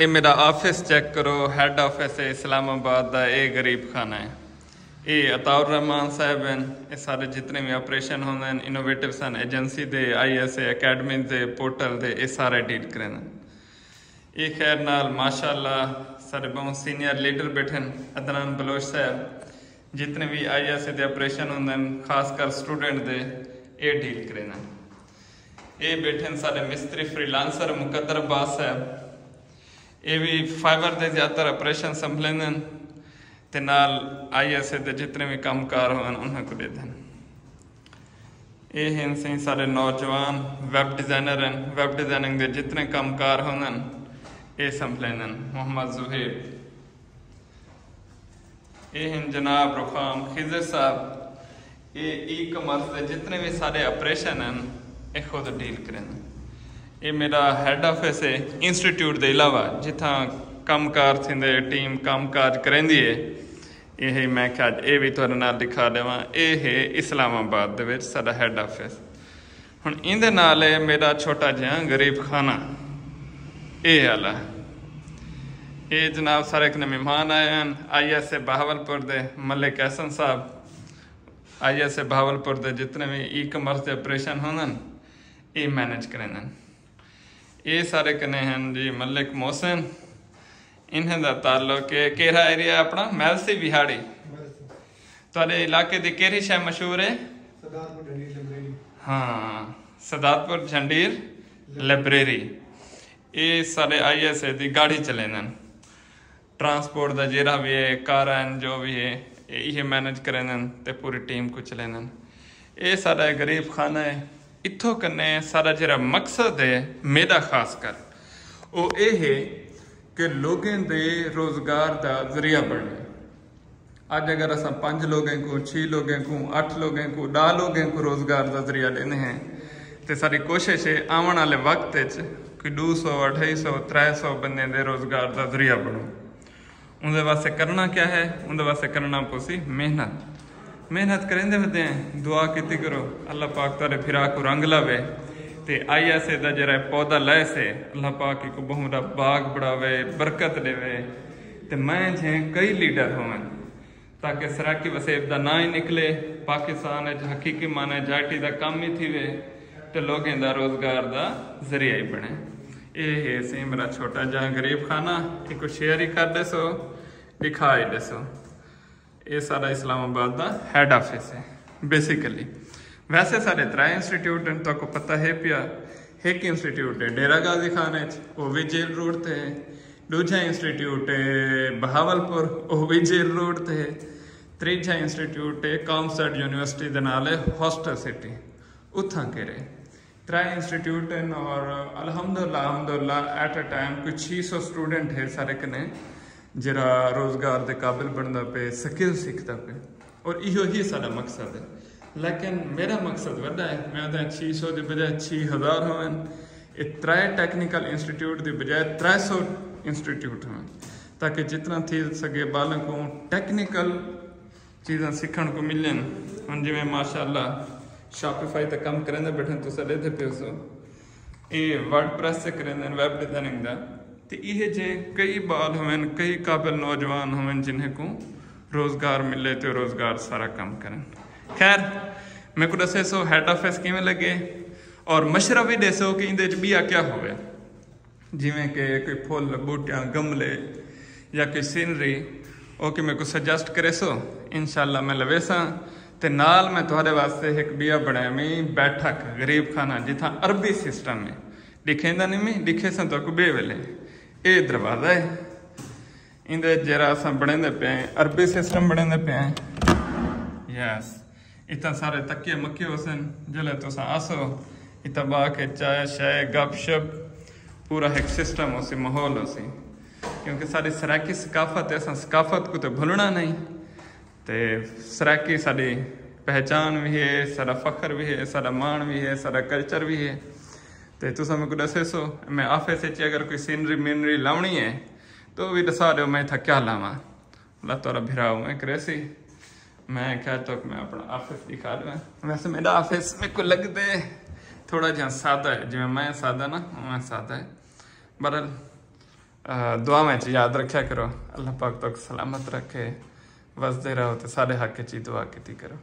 ਇਹ ਮੇਰਾ office check ਕਰੋ, ਹੈੱਡ ਆਫਿਸ ਹੈ, ਇਸਲਾਮਾਬਾਦ ਦਾ, ਇਹ ਗਰੀਬ ਖਾਨਾ ਹੈ। ਇਹ ਅਤਾਉਰ ਰਹਿਮਾਨ ਸਾਹਿਬ ਹਨ, ਇਹ ਸਾਰੇ ਜਿਤਨੇ ਵੀ ਆਪਰੇਸ਼ਨ ਹੁੰਦੇ ਹਨ ਇਨੋਵੇਟਿਵ ਸਨ ਏਜੰਸੀ ਦੇ ਆਈਐਸਏ ਅਕੈਡਮੀ ਦੇ ਪੋਰਟਲ ਦੇ, ਇਹ ਸਾਰੇ ਡੀਲ ਕਰਨ ਇਹ ਖੈਰ ਨਾਲ, ਮਾਸ਼ਾਅੱਲਾ, ਸਾਡੇ ਬਹੁਤ ਸੀਨੀਅਰ ਲੀਡਰ ਬੈਠੇ ਹਨ ਅਦਨਾਨ ਬਲੋਚ ਸਾਹਿਬ। ਜਿਤਨੇ ਵੀ ਆਈਐਸਏ ਦੇ ਆਪਰੇਸ਼ਨ ਹੁੰਦੇ ਹਨ, ਖਾਸ ਕਰ ਸਟੂਡੈਂਟ ਦੇ, ਇਹ ਡੀਲ ਕਰਨ ਇਹ ਬੈਠੇ ਨੇ ਸਾਡੇ ਮਿਸਤਰੀ ਫ੍ਰੀਲਾਂਸਰ ਮੁਕੱਦਰ ਬਾਸ ਸਾਹਿਬ। ਇਹ ਵੀ ਫਾਈਬਰ ਦੇ ਜ਼ਿਆਦਾਤਰ ਆਪਰੇਸ਼ਨ ਸੰਭਲਣ ਨੇ ਤੇ ਨਾਲ ਆਈਐਸਏ ਦੇ ਜਿਤਨੇ ਵੀ ਕੰਮਕਾਰ ਹੋਣ, ਉਹਨਾਂ ਕੋ ਦੇ ਦੇਣ। ਇਹ ਹਨ ਸਹੀ ਸਾਰੇ ਨੌਜਵਾਨ ਵੈਬ ਡਿਜ਼ਾਈਨਰ ਹਨ। ਵੈਬ ਡਿਜ਼ਾਈਨਿੰਗ ਦੇ ਜਿਤਨੇ ਕੰਮਕਾਰ ਹੋਣ, ਇਹ ਸੰਭਲਣ ਨੇ ਮੁਹੰਮਦ ਜ਼ੁਹੇਬ ਇਹ ਹਨ ਜਨਾਬ ਰੁਖਾਮ ਖਿਜ਼ਰ ਸਾਹਿਬ। ਇਹ ਈ ਕਮਰਸ ਦੇ ਜਿਤਨੇ ਵੀ ਸਾਡੇ ਆਪਰੇਸ਼ਨ ਹਨ, ਇਹ ਖੁਦ ਡੀਲ ਕਰਨ। ਇਹ ਮੇਰਾ ਹੈੱਡ ਆਫਿਸ ਹੈ ਇੰਸਟੀਟਿਊਟ ਦੇ ਇਲਾਵਾ, ਜਿੱਥਾਂ ਕੰਮਕਾਰ ਥਿੰਦੇ ਟੀਮ ਕੰਮਕਾਜ ਕਰੰਦੀ ਹੈ। ਇਹ ਮੈਂ ਕਿਹਾ ਇਹ ਵੀ ਤੁਹਾਡੇ ਨਾਲ ਦਿਖਾ ਦੇਵਾਂ। ਇਹ ਹੈ ਇਸਲਾਮਾਬਾਦ ਦੇ ਵਿੱਚ ਸਾਡਾ ਹੈੱਡ ਆਫਿਸ ਹੁਣ ਇਹਦੇ ਨਾਲ ਹੈ ਮੇਰਾ ਛੋਟਾ ਜਿਹਾ ਗਰੀਬ ਖਾਨਾ। ਇਹ ਵਾਲਾ ਇਹ ਜਨਾਬ ਸਾਰੇ ਕਨੇ ਮਹਿਮਾਨ ਆਏ ਹਨ। ਆਈਐਸਏ ਬਹਾਵਲਪੁਰ ਦੇ ਮਲਿਕ ਹਸਨ ਸਾਹਿਬ। ਆਈਐਸਏ ਬਹਾਵਲਪੁਰ ਦੇ ਜਿਤਨੇ ਵੀ ਈ ਕਮਰਸ ਦੇ ਆਪਰੇਸ਼ਨ ਹੁੰਦੇ ਇਹ ਮੈਨੇਜ ਕਰਦੇ ਇਹ ਸਾਰੇ ਕਨੇ ਹਨ ਜੀ? ਮਲਿਕ ਮੋਹਸਨ। ਇਹਨਾਂ ਦਾ ਤਾਲੁਕ ਹੈ ਕਿਹੜਾ ਏਰੀਆ ਆਪਣਾ? ਮੈਲਸੀ ਵਿਹਾੜੀ ਤੁਹਾਡੇ ਇਲਾਕੇ ਦੀ ਕਿਹੜੀ ਸ਼ੈ ਮਸ਼ਹੂਰ ਹੈ? ਸਰਦਾਰਪੁਰ ਢੰਡੀ ਲਾਇਬ੍ਰੇਰੀ ਹਾਂ ਸਦਾਤਪੁਰ ਝੰਡੀਰ ਲਾਇਬ੍ਰੇਰੀ ਇਹ ਸਾਡੇ ਆਈਐਸਏ ਦੀ ਗਾੜੀ ਚਲੇ ਨੇ ਟਰਾਂਸਪੋਰਟ ਦਾ ਜਿਹੜਾ ਵੀ ਹੈ ਕਾਰਾਂ ਜੋ ਵੀ ਹੈ ਇਹ ਮੈਨੇਜ ਕਰਦੇ ਨੇ ਤੇ ਪੂਰੀ ਟੀਮ ਕੋ ਚਲੇ ਨੇ ਇਹ ਸਾਡਾ ਗਰੀਬ ਖਾਨਾ ਹੈ। ਇੱਥੋਂ ਕੰਨੇ ਸਾਡਾ ਜਿਹੜਾ ਮਕਸਦ ਹੈ ਮੇਰਾ ਖਾਸ ਕਰ, ਉਹ ਇਹ ਹੈ ਕਿ ਲੋਕਾਂ ਦੇ ਰੋਜ਼ਗਾਰ ਦਾ ਜ਼ਰੀਆ ਬਣਨਾ ਅੱਜ ਅਗਰ ਅਸਾਂ 5 ਲੋਕਾਂ ਕੋ 6 ਲੋਕਾਂ ਕੋ 8 ਲੋਕਾਂ ਕੋ 10 ਲੋਕਾਂ ਕੋ ਰੋਜ਼ਗਾਰ ਦਾ ਜ਼ਰੀਆ ਲੈਣੇ ਹੈ, ਤੇ ਸਾਡੀ ਕੋਸ਼ਿਸ਼ ਹੈ ਆਉਣ ਵਾਲੇ ਵਕਤ ਵਿੱਚ ਕਿ 200 250 300 ਬੰਦੇ ਦੇ ਰੋਜ਼ਗਾਰ ਦਾ ਜ਼ਰੀਆ ਬਣੋ। ਉਹਦੇ ਵਾਸਤੇ ਕਰਨਾ ਕੀ ਹੈ? ਉਹਦੇ ਵਾਸਤੇ ਕਰਨਾ ਪੋਸੀ ਮਿਹਨਤ। ਮਿਹਨਤ ਕਰਦੇ ਹੁੰਦੇ ਆ, ਦੁਆ ਕੀਤੀ ਕਰੋ ਅੱਲਾ ਪਾਕ ਤੁਹਾਡੇ ਫਿਰਾਕ ਕੋ ਰੰਗ ਲਾਵੇ। ਤੇ ਆਇਆ ਸੇ ਦਾ ਜਿਹੜਾ ਪੌਦਾ ਲੈ ਸੇ, ਅੱਲਾਹ ਪਾਕ ਇੱਕ ਬਹੁਮਦਾ ਬਾਗ ਬੜਾਵੇ ਬਰਕਤ ਦੇਵੇ। ਤੇ ਮੈਂ ਜੇ ਕਈ ਲੀਡਰ ਹੋਵਾਂ, ਤਾਂ ਕਿ ਸਰਾਕੀ ਵਸੇਬ ਦਾ ਨਾਂ ਹੀ ਨਿਕਲੇ, ਪਾਕਿਸਤਾਨ ਵਿੱਚ ਹਕੀਕੀ ਮਾਨਾ ਜਾਟੀ ਦਾ ਕੰਮ ਹੀ ਥੀਵੇ, ਤੇ ਲੋਕਾਂ ਦਾ ਰੋਜ਼ਗਾਰ ਦਾ ਜ਼ਰੀਆ ਹੀ ਬਣੇ। ਇਹ ਹੈ ਸੇ ਮੇਰਾ ਛੋਟਾ ਜਿਹਾ ਗਰੀਬ ਖਾਨਾ, ਇੱਕ ਸ਼ੇਅਰ ਹੀ ਕਰਦੇ ਸੋ ਦਿਖਾਈ ਦੇਸੋ। ਇਹ ਸਾਡਾ ਇਸਲਾਮਾਬਾਦ ਦਾ ਹੈੱਡ ਆਫਿਸ ਹੈ ਬੇਸਿਕਲੀ ਵੈਸੇ ਸਾਡੇ ਤਰਾ ਇੰਸਟੀਚਿਊਟ ਹਨ ਤੁਹਾਨੂੰ ਪਤਾ ਹੈ ਪਿਆ, ਇੱਕ ਇੰਸਟੀਚਿਊਟ ਹੈ ਡੇਰਾ ਗਾਜ਼ੀ ਖਾਨ ਵਿੱਚ ਉਹ ਵੀ ਜੇਲ ਰੋਡ ਤੇ ਹੈ। ਦੂਜਾ ਇੰਸਟੀਚਿਊਟ ਹੈ ਬਹਾਵਲਪੁਰ, ਉਹ ਵੀ ਜੇਲ ਰੋਡ ਤੇ ਹੈ। ਤੀਜਾ ਇੰਸਟੀਚਿਊਟ ਹੈ ਕਾਮਸਟ ਯੂਨੀਵਰਸਿਟੀ ਦੇ ਨਾਲ ਹੈ ਹੌਸਟਲ ਸਿਟੀ ਉੱਥਾਂ ਕਰੇ ਤਰਾ ਇੰਸਟੀਚਿਊਟ ਹਨ ਔਰ ਅਲਹਮਦੁਲਿਲਾ ਅਲਹਮਦੁਲਿਲਾ ਐਟ ਅ ਟਾਈਮ ਕੋਈ 600 ਸਟੂਡੈਂਟ ਹੈ ਸਾਰੇ ਕਨੇ। ਜਿਹੜਾ ਰੋਜ਼ਗਾਰ ਦੇ ਕਾਬਿਲ ਬਣਦਾ ਪਏ ਸਕਿੱਲ ਸਿੱਖਦਾ ਪਏ। ਔਰ ਇਹੋ ਹੀ ਸਾਡਾ ਮਕਸਦ ਹੈ। ਲੇਕਿਨ ਮੇਰਾ ਮਕਸਦ ਵੱਡਾ ਹੈ। ਮੈਂ ਤਾਂ 600 ਦੇ ਬਜਾਏ 6000 ਹੋਣ ਇਹ ਤਰੇ ਟੈਕਨੀਕਲ ਇੰਸਟੀਚਿਊਟ ਦੀ ਬਜਾਏ 300 ਇੰਸਟੀਚਿਊਟ ਹੋਣ ਤਾਂ ਕਿ ਜਿਤਨਾ ਥੀ ਸਕੇ ਬਾਲਕ ਨੂੰ ਟੈਕਨੀਕਲ ਚੀਜ਼ਾਂ ਸਿੱਖਣ ਕੋ ਮਿਲਣ। ਹੁਣ ਜਿਵੇਂ ਮਾਸ਼ਾਅੱਲਾ ਸ਼ਾਪੀਫਾਈ ਤੇ ਕੰਮ ਕਰਨ ਦੇ ਬੈਠੇ ਤੁਸੀਂ ਦੇ ਪਿਓ ਸੋ ਇਹ ਵਰਡਪ੍ਰੈਸ ਤੇ ਕਰਨ ਵੈਬ ਡਿਜ਼ਾਈਨਿੰਗ ਦਾ। ਤੇ ਇਹ ਜੇ ਕਈ ਬਾਲ ਹੋਵਨ, ਕਈ ਕਾਬਿਲ ਨੌਜਵਾਨ ਹੋਵਨ ਜਿਨ੍ਹਾਂ ਕੋ ਰੋਜ਼ਗਾਰ ਮਿਲੇ ਤੇ ਰੋਜ਼ਗਾਰ ਸਾਰਾ ਕੰਮ ਕਰਨ। ਖੈਰ, ਮੈਂ ਕੋ ਦੱਸੇ ਸੋ ਹੈਡ ਆਫਿਸ ਕਿਵੇਂ ਲੱਗੇ? ਔਰ ਮਸ਼ਰਾ ਵੀ ਦੱਸੋ ਕਿ ਇਹਦੇ ਚ ਬੀਆ ਕੀ ਹੋਵੇ? ਜਿਵੇਂ ਕਿ ਕੋਈ ਫੁੱਲ, ਬੂਟਿਆਂ, ਗਮਲੇ ਜਾਂ ਕੋਈ ਸੀਨਰੀ ਉਹ ਕਿ ਮੇਰੇ ਕੋ ਸੁਜੈਸਟ ਕਰੇ ਸੋ, ਇਨਸ਼ਾਅੱਲਾ ਮੈਂ ਲਵੇ ਸਾਂ। ਤੇ ਨਾਲ ਮੈਂ ਤੁਹਾਡੇ ਵਾਸਤੇ ਇੱਕ ਬੀਆ ਬਣਾਇਆ ਮੈਂ, ਬੈਠਕ, ਗਰੀਬ ਖਾਨਾ, ਜਿੱਥਾਂ ਅਰਬੀ ਸਿਸਟਮ ਹੈ। ਲਿਖੇਂਦਾ ਨਹੀਂ ਮੈਂ ਲਿਖੇ ਸਾਂ ਤਾਂ ਕੋ ਬੇ ਵੇਲੇ ਇਹ ਦਰਵਾਜ਼ਾ ਹੈ। ਇਹਦੇ ਜਿਹੜਾ ਅਸਾਂ ਬਣਾਉਂਦੇ ਪਏ ਅਰਬੀ ਸਿਸਟਮ ਬਣਾਉਂਦੇ ਪਏ ਯੈਸ ਇਤਾਂ ਸਾਰੇ ਤੱਕੇ ਮੱਕੇ ਹੋਸਨ ਜਲੇ ਤੁਸੀਂ ਆਸੋ। ਇਤਾਂ ਬਾ ਕੇ ਚਾਹ ਸ਼ਾਇ ਗੱਪਸ਼ਪ, ਪੂਰਾ ਇੱਕ ਸਿਸਟਮ ਹੋਸੀ, ਮਾਹੌਲ ਹੋਸੀ। ਕਿਉਂਕਿ ਸਾਡੀ ਸਰਾਕੀ ਸਕਾਫਤ ਹੈ ਅਸਾਂ ਸਕਾਫਤ ਕੋ ਤੇ ਭੁੱਲਣਾ ਨਹੀਂ। ਤੇ ਸਰਾਕੀ ਸਾਡੀ ਪਹਿਚਾਨ ਵੀ ਹੈ, ਸਾਡਾ ਫਖਰ ਵੀ ਹੈ, ਸਾਡਾ ਮਾਣ ਵੀ ਹੈ, ਸਾਡਾ ਕਲਚਰ ਵੀ ਹੈ। तो तुस मुझे दसेसो मैं ऑफ़िस अची अगर कोई सीनरी मीनरी लावणी है तो भी दसा दो मैं था क्या लाव मतलब भिराओ मैं क्रेसी मैं क्या तो मैं अपना ऑफ़िस दिखा दूँ। वैसे मेरा ऑफ़िस मेरे को लगते थोड़ा जहाँ सादा है, जिमें मैं सादा ना, मैं सादा है। बहरहाल दुआ में याद रखा करो। अल्लाह पाक तो सलामत रखे। वसते रहो तो सारे हक दुआ की करो।